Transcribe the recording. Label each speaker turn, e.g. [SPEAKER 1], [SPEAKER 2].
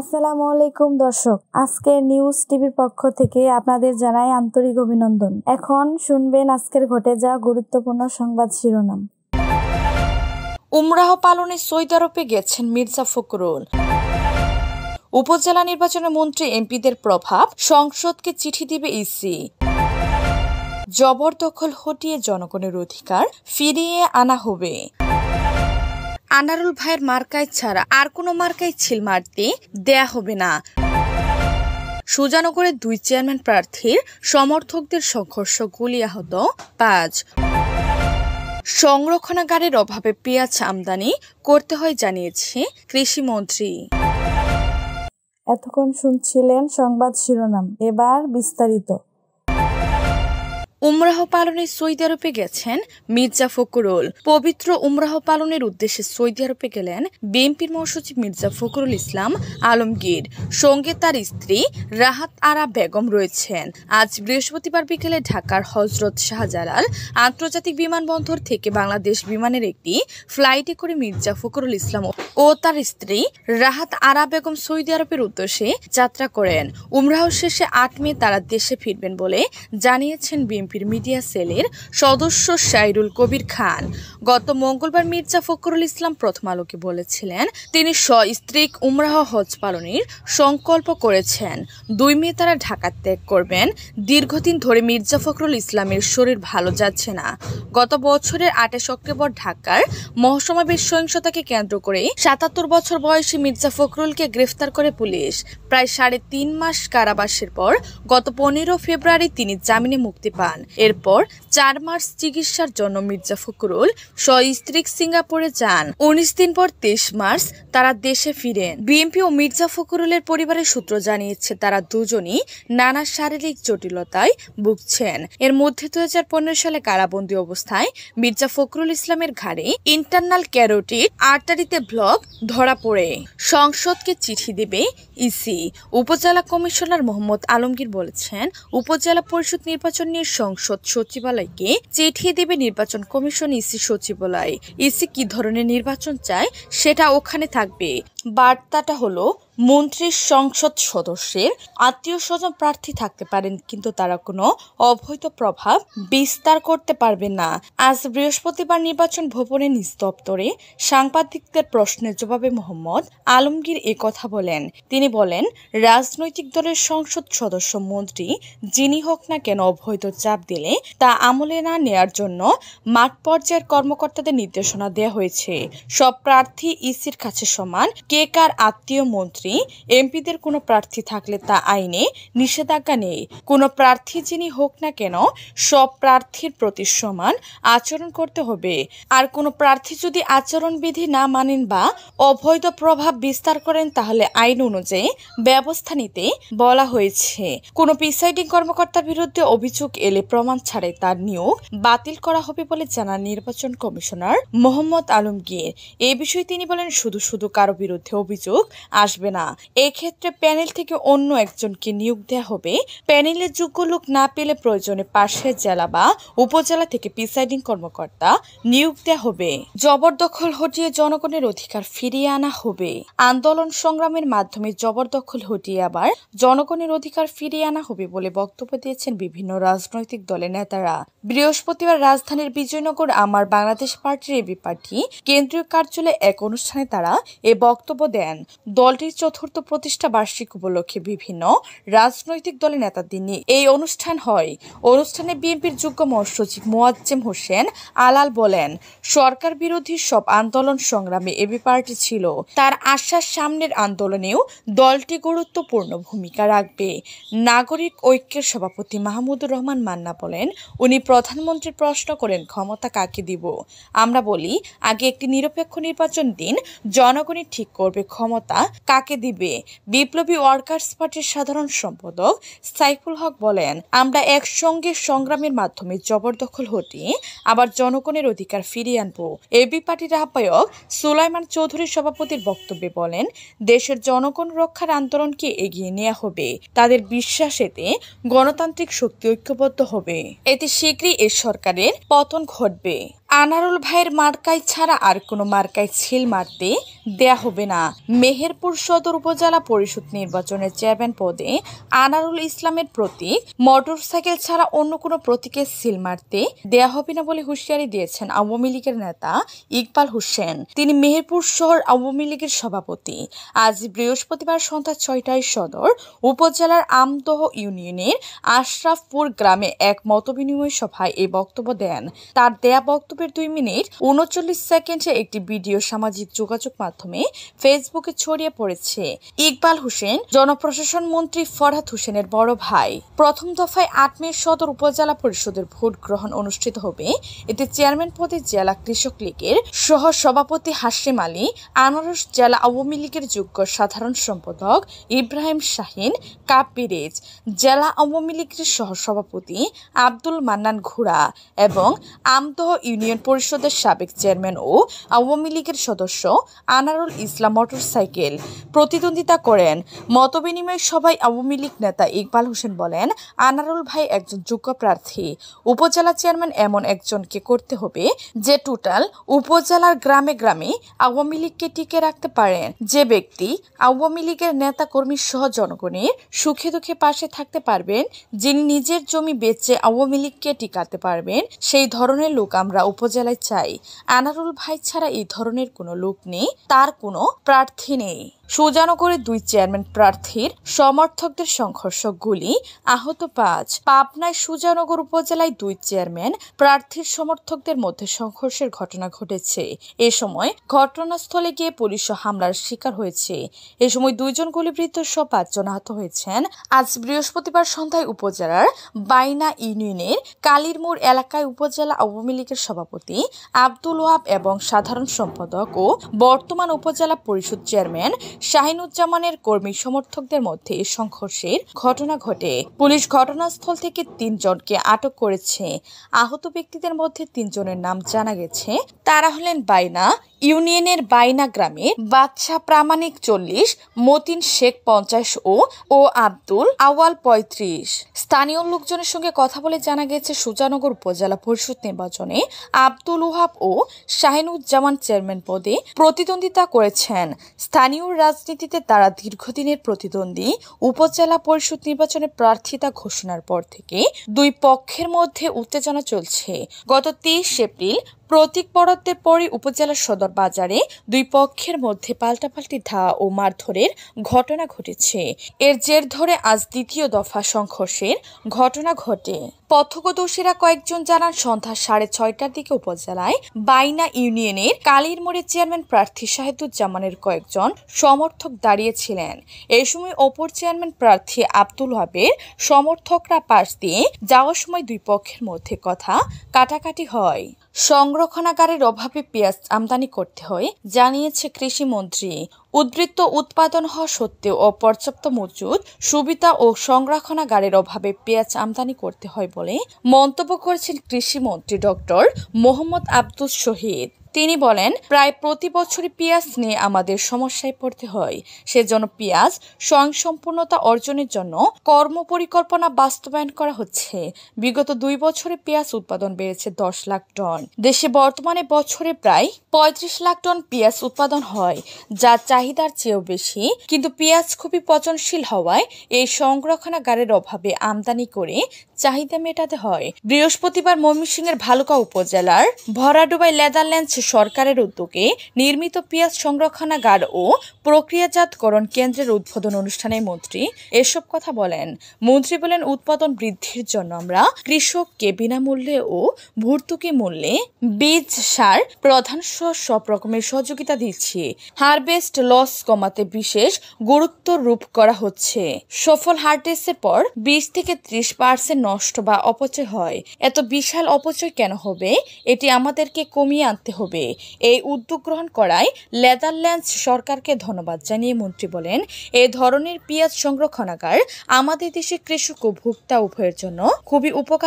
[SPEAKER 1] আসসালামু আলাইকুম দর্শক আজকের নিউজ টিভির পক্ষ থেকে আপনাদের জানাই আন্তরিক অভিনন্দন। এখন শুনবেন আজকের ঘটে যাওয়া গুরুত্বপূর্ণ সংবাদ শিরোনাম।
[SPEAKER 2] উমরাহ পালনে সৌদি আরবে গেছেন মির্জা ফখরুল। উপজেলা নির্বাচনে মন্ত্রী এমপিদের প্রভাব, সংসদকে চিঠি দিবে ইসি। জবরদখল হটিয়ে জনগণের অধিকার, ফিরিয়ে আনা হবে। আনারুল ভাইয়ের মার্কায় ছাড়া আর কোনো মার্কায় ছিল মারতে দেয়া হবে না। সুজানগরের দুই চেয়ারম্যান প্রার্থীর সমর্থকদের সংঘর্ষ গুলি আহত পাঁচ। সংরক্ষণাগারের অভাবে পেঁয়াজ আমদানি করতে হয় জানিয়েছে কৃষিমন্ত্রী
[SPEAKER 1] এতক্ষণ শুনছিলেন সংবাদ শিরোনাম, এবার বিস্তারিত।
[SPEAKER 2] উমরাহ পালনে সৌদি আরবে গেছেন মির্জা ফখরুল। পবিত্র উমরাহ পালনের উদ্দেশ্যে সৌদি আরবে গেলেন বিএনপির মহাসচিব মির্জা ফখরুল ইসলাম আলমগীর। সঙ্গে তার স্ত্রী রাহাত আরা বেগম রয়েছেন। আজ বৃহস্পতিবার বিকেলে ঢাকার হজরত শাহজালাল আন্তর্জাতিক বিমানবন্দর থেকে বাংলাদেশ বিমানের একটি ফ্লাইটে করে মির্জা ফখরুল ইসলাম ও তার স্ত্রী রাহাত আরা বেগম সৌদি আরবের উদ্দেশ্যে যাত্রা করেন। উমরাহ শেষে আট মে তারা দেশে ফিরবেন বলে জানিয়েছেন বিএনপি। বিএনপির মিডিয়া সেলের সদস্য সাইরুল কবির খান। গত মঙ্গলবার মির্জা ফখরুল ইসলাম প্রথম আলোকে বলেছিলেন, তিনি স্ত্রীক উমরাহ হজ পালনের সংকল্প করেছেন। দুই মে তারা ঢাকা ত্যাগ করবেন। দীর্ঘদিন ধরে মির্জা ফখরুল ইসলামের শরীর ভালো যাচ্ছে না। গত বছরের আঠাশ অক্টোবর ঢাকার মহাসমাবেশ সহিংসতাকে কেন্দ্র করে সাতাত্তর বছর বয়সী মির্জা ফখরুলকে গ্রেফতার করে পুলিশ। প্রায় সাড়ে তিন মাস কারাবাসের পর গত পনেরো ফেব্রুয়ারি তিনি জামিনে মুক্তি পান। এরপর চার মাস চিকিৎসার জন্য মির্জা ফখরুল স্ত্রী সিঙ্গাপুরে যান। উনিশ দিন পর তেইশ মার্চ তারা দেশে ফিরেন। বিএনপি ও মির্জা ফখরুলের পরিবারের সূত্র জানিয়েছে, তারা দুজনই নানা শারীরিক জটিলতায় ভুগছেন। এর মধ্যে দু সালে কারাবন্দী অবস্থায় মির্জা ফখরুল ইসলামের ঘাড়ে ইন্টারনাল ক্যারোটিড আর্টারিতে ব্লক ধরা পড়ে। সংসদকে চিঠি দেবে ইসি। উপজেলা কমিশনার মোহাম্মদ আলমগীর বলেছেন, উপজেলা পরিষদ নির্বাচন নিয়ে সংসদ সচিবালয়কে চিঠি দেবে নির্বাচন কমিশন ইসি সচিবালয়। ইসি কি ধরনের নির্বাচন চায়, সেটা ওখানে থাকবে। বার্তাটা হলো, মন্ত্রীর সংসদ সদস্যের আত্মীয় স্বজন প্রার্থী থাকতে পারেন, কিন্তু তারা কোনো অবৈধ প্রভাব বিস্তার করতে পারবে না। আজ বৃহস্পতিবার নির্বাচন ভবনের নিজ দপ্তরে সাংবাদিকদের প্রশ্নের জবাবে মোহাম্মদ আলমগীর এ কথা বলেন। তিনি বলেন, রাজনৈতিক দলের সংসদ সদস্য মন্ত্রী, যিনি হোক না কেন অবৈধ চাপ দিলে তা আমলে না নেয়ার জন্য মাঠ পর্যায়ের কর্মকর্তাদের নির্দেশনা দেওয়া হয়েছে। সব প্রার্থী ইসির কাছে সমান কে কার আত্মীয় মন্ত্রী, এমপিদের কোনো প্রার্থী থাকলে তা আইনে নিষেধাজ্ঞা নেই। কোনো প্রার্থী যিনি হোক না কেন, সব প্রার্থীর প্রতি সমান আচরণ করতে হবে। আর কোনো প্রার্থী যদি আচরণবিধি না মানেন বা অবৈধ প্রভাব বিস্তার করেন, তাহলে আইন অনুযায়ী ব্যবস্থা নিতে বলা হয়েছে। কোনো প্রিসাইডিং কর্মকর্তার বিরুদ্ধে অভিযোগ এলে প্রমাণ ছাড়াই তার নিয়োগ বাতিল করা হবে বলে জানান নির্বাচন কমিশনার মোহাম্মদ আলমগীর। এ বিষয়ে তিনি বলেন, শুধু শুধু কারও বিরুদ্ধে অভিযোগ আসবে না। না এক্ষেত্রে প্যানেল থেকে অন্য একজনকে নিয়োগ দেওয়া হবে। প্যানেলের যোগ্য লোক না পেলে প্রয়োজনে পাশের জেলা বা উপজেলা থেকে প্রিসাইডিং কর্মকর্তা নিয়োগ দেওয়া হবে। জবরদখল হটিয়ে জনগণের অধিকার ফিরিয়ে আনা হবে। আন্দোলন সংগ্রামের মাধ্যমে জবরদখল হটিয়ে আবার জনগণের অধিকার ফিরিয়ে আনা হবে বলে বক্তব্য দিয়েছেন বিভিন্ন রাজনৈতিক দলের নেতারা। বৃহস্পতিবার রাজধানীর বিজয়নগর আমার বাংলাদেশ পার্টির এবি পার্টি কেন্দ্রীয় কার্যালয়ে এক অনুষ্ঠানে তারা এ বক্তব্য দেন। দলটির চতুর্থ প্রতিষ্ঠা বার্ষিক উপলক্ষে বিভিন্ন রাজনৈতিক দলের নেতাদের নিয়ে এই অনুষ্ঠান হয়। অনুষ্ঠানে বিএনপির যোগ্য মহাসচিব মোয়াজ্জেম হোসেন আলাল বলেন, সরকার বিরোধী সব আন্দোলন সংগ্রামে এবি পার্টি ছিল। তার আশ্বাস সামনের আন্দোলনেও দলটি গুরুত্বপূর্ণ ভূমিকা রাখবে। নাগরিক ঐক্যের সভাপতি মাহমুদুর রহমান মান্না বলেন, উনি প্রধানমন্ত্রীর প্রশ্ন করেন, ক্ষমতা কাকে দিব? আমরা বলি, আগে একটি নিরপেক্ষ নির্বাচন দিন, জনগণই ঠিক করবে ক্ষমতা কাকে দিবে? বিপ্লবী ওয়ার্কার্স পার্টির সাধারণ সম্পাদক সাইফুল হক বলেন, আমরা একসঙ্গে সংগ্রামের মাধ্যমে জবরদখল হটিয়ে আবার জনগণের অধিকার ফিরিয়ে আনব। এবি পার্টির আহ্বায়ক সুলাইমান চৌধুরী সভাপতির বক্তব্যে বলেন, দেশের জনগণ রক্ষার আন্দোলনকে এগিয়ে নেওয়া হবে। তাদের বিশ্বাস এতে গণতান্ত্রিক শক্তি ঐক্যবদ্ধ হবে। এতে শীঘ্রই এ সরকারের পতন ঘটবে। আনারুল ভাইয়ের মার্কায় ছাড়া আর কোনো মার্কায় ছিল মারতে দেয়া হবে না। মেহেরপুর সদর উপজেলা পরিষদ নির্বাচনের চেয়ারম্যান পদে আনারুল ইসলামের প্রতীক মোটরসাইকেল ছাড়া অন্য কোনো প্রতীকে সিল মারতে দেয়া হবে না বলে হুঁশিয়ারি দিয়েছেন আওয়ামী লীগের নেতা ইকবাল হোসেন। তিনি মেহেরপুর শহর আওয়ামী লীগের সভাপতি। আজ বৃহস্পতিবার সন্ধ্যা ছয়টায় সদর উপজেলার আমদহ ইউনিয়নের আশরাফপুর গ্রামে এক মতবিনিময় সভায় এই বক্তব্য দেন। তার দেয়া বক্তব্যের দুই মিনিট, উনচল্লিশ সেকেন্ডে একটি ভিডিও সামাজিক যোগাযোগ মাধ্যমে ফেসবুকে ছড়িয়ে পড়েছে। ইকবাল হোসেন, জনপ্রশাসন মন্ত্রী ফরহাদ হোসেনের বড় ভাই। প্রথম দফায় আট মে সদর উপজেলা পরিষদের ভোট গ্রহণ অনুষ্ঠিত হবে। এতে চেয়ারম্যান পদে জেলা কৃষক লীগের সহ সভাপতি হাসিম আলী, আনারস জেলা আওয়ামী লীগের যোগ্য সাধারণ সম্পাদক ইব্রাহিম শাহিন কাপিরেজ জেলা আওয়ামী লীগের সহ সভাপতি আব্দুল মান্নান ঘোড়া এবং আমদহ ইউনিয়ন পরিষদের সাবেক চেয়ারম্যান ও আওয়ামী লীগের সদস্য আনারুল ইসলাম মোটরসাইকেল প্রতিদ্বন্দ্বিতা করেন। মতবিনিময় সভায় আওয়ামী লীগ নেতা ইকবাল হোসেন বলেন, আনারুল ভাই একজন যোগ্য প্রার্থী। উপজেলা চেয়ারম্যান এমন একজনকে করতে হবে যে টোটাল উপজেলার গ্রামে গ্রামে আওয়ামী লীগকে টিকে রাখতে পারেন। যে ব্যক্তি আওয়ামী লীগের নেতা কর্মী সহ জনগণের সুখে দুঃখে পাশে থাকতে পারবেন, যিনি নিজের জমি বেচে আওয়ামী লীগকে টিকাতে পারবেন, সেই ধরনের লোক আমরা উপজেলায় চাই। আনারুল ভাই ছাড়া এই ধরনের কোনো লোক নেই তার কোনো প্রার্থী নেই। সুজানগরে দুই চেয়ারম্যান প্রার্থীর সমর্থকদের সংঘর্ষ গুলি আহত পাঁচ। পাবনায় সুজানগর উপজেলায় দুই চেয়ারম্যান প্রার্থীর সমর্থকদের মধ্যে সংঘর্ষের ঘটনা ঘটেছে। এ সময় ঘটনাস্থলে গিয়ে পুলিশ হামলার শিকার হয়েছে। এ সময় দুইজন গুলিবৃত্ত সহ পাঁচজন আহত হয়েছেন। আজ বৃহস্পতিবার সন্ধ্যায় উপজেলার বাইনা ইউনিয়নের কালিরমোড় এলাকায় উপজেলা আওয়ামী লীগের সভাপতি আব্দুল ওয়াহাব এবং সাধারণ সম্পাদক ও বর্তমান উপজেলা পরিষদ চেয়ারম্যান শাহিনুজ্জামানের কর্মী সমর্থকদের মধ্যে সংঘর্ষের ঘটনা ঘটে। পুলিশ ঘটনাস্থল থেকে তিনজনকে আটক করেছে। আহত ব্যক্তিদের মধ্যে তিনজনের নাম জানা গেছে। তারা হলেন বাইনা। ইউনিয়নের বাইনা গ্রামে বাদশাহ প্রামাণিক চল্লিশ, মতিন শেখ পঞ্চাশ ও ও আব্দুল আওয়াল পঁয়ত্রিশ। স্থানীয় লোকজনের সঙ্গে কথা বলে জানা গেছে, সুজানগর উপজেলা পরিষদ নির্বাচনে আব্দুল ওহাব ও শাহিনুজ্জামান চেয়ারম্যান পদে প্রতিদ্বন্দ্বিতা করেছেন। স্থানীয় রাজনীতিতে তারা দীর্ঘদিনের প্রতিদ্বন্দ্বী, উপজেলা পরিষদ নির্বাচনে প্রার্থিতা ঘোষণার পর থেকে দুই পক্ষের মধ্যে উত্তেজনা চলছে। গত তেইশ এপ্রিল প্রতীক বরাদ্দের পরে উপজেলা সদর বাজারে দুই পক্ষের মধ্যে পাল্টাপাল্টি ধা ও মারধরের ঘটনা ঘটেছে। এর জের ধরে আজ দ্বিতীয় দফা সংঘর্ষের ঘটনা ঘটে। পথকদর্শীরা কয়েকজন জানান, সন্ধ্যা সাড়ে ছয়টার দিকে উপজেলায় বাইনা ইউনিয়নের কালীর মোড়ে চেয়ারম্যান প্রার্থী শাহিদুজ্জামানের কয়েকজন সমর্থক দাঁড়িয়েছিলেন। এই সময় অপর চেয়ারম্যান প্রার্থী আব্দুল হাবের সমর্থকরা পাশ দিয়ে যাওয়ার সময় দুই পক্ষের মধ্যে কথা কাটাকাটি হয়। সংরক্ষণাগারের অভাবে পেঁয়াজ আমদানি করতে হয়, জানিয়েছে কৃষিমন্ত্রী। উদ্বৃত্ত উৎপাদন হওয়া সত্ত্বেও অপর্যাপ্ত মজুদ, সুবিধা ও সংরক্ষণাগারের অভাবে পেঁয়াজ আমদানি করতে হয় বলে মন্তব্য করেছেন কৃষিমন্ত্রী ডক্টর মোহাম্মদ আব্দুল শহীদ। তিনি বলেন, প্রায় প্রতি বছরই পেঁয়াজ নিয়ে আমাদের সমস্যায় পড়তে হয়। সেজন্য পেঁয়াজ স্বয়ংসম্পূর্ণতা অর্জনের জন্য কর্মপরিকল্পনা বাস্তবায়ন করা হচ্ছে। বিগত দুই বছরে পেঁয়াজ উৎপাদন বেড়েছে দশ লাখ টন। দেশে বর্তমানে বছরে প্রায় পঁয়ত্রিশ লাখ টন পেঁয়াজ উৎপাদন হয়, যা চাহিদার চেয়েও বেশি। কিন্তু পেঁয়াজ খুবই পচনশীল হওয়ায় এই সংরক্ষণাগারের অভাবে আমদানি করে চাহিদা মেটাতে হয়। বৃহস্পতিবার ময়মনসিংহের ভালুকা উপজেলার ভরাডুবাই নেদারল্যান্ডস সরকারের উদ্যোগে নির্মিত পেঁয়াজ সংরক্ষণাগার ও প্রক্রিয়াজাতকরণ কেন্দ্রের উদ্বোধন অনুষ্ঠানে মন্ত্রী এসব কথা বলেন। মন্ত্রী বলেন, উৎপাদন বৃদ্ধির জন্য আমরা কৃষককে বিনামূল্যে ও ভর্তুকি মূল্যে বীজ সার প্রধান সব রকমের সহযোগিতা দিচ্ছি। হারভেস্ট লস কমাতে বিশেষ গুরুত্ব রূপ করা হচ্ছে। সফল হারভেস্টের পর বিশ থেকে ত্রিশ পার্সেন্ট নষ্ট বা অপচয় হয়। এত বিশাল অপচয় কেন হবে? এটি আমাদেরকে কমিয়ে আনতে হবে। এই উদ্যোগ গ্রহণ করায় নেদারল্যান্ডস সরকারকে ধন্যবাদ জানিয়ে মন্ত্রী বলেন, এ ধরনের পেঁয়াজ সংরক্ষণাগার আমাদের দেশে কৃষক ও ভোক্তা উভয়ের জন্য খুবই উপকার।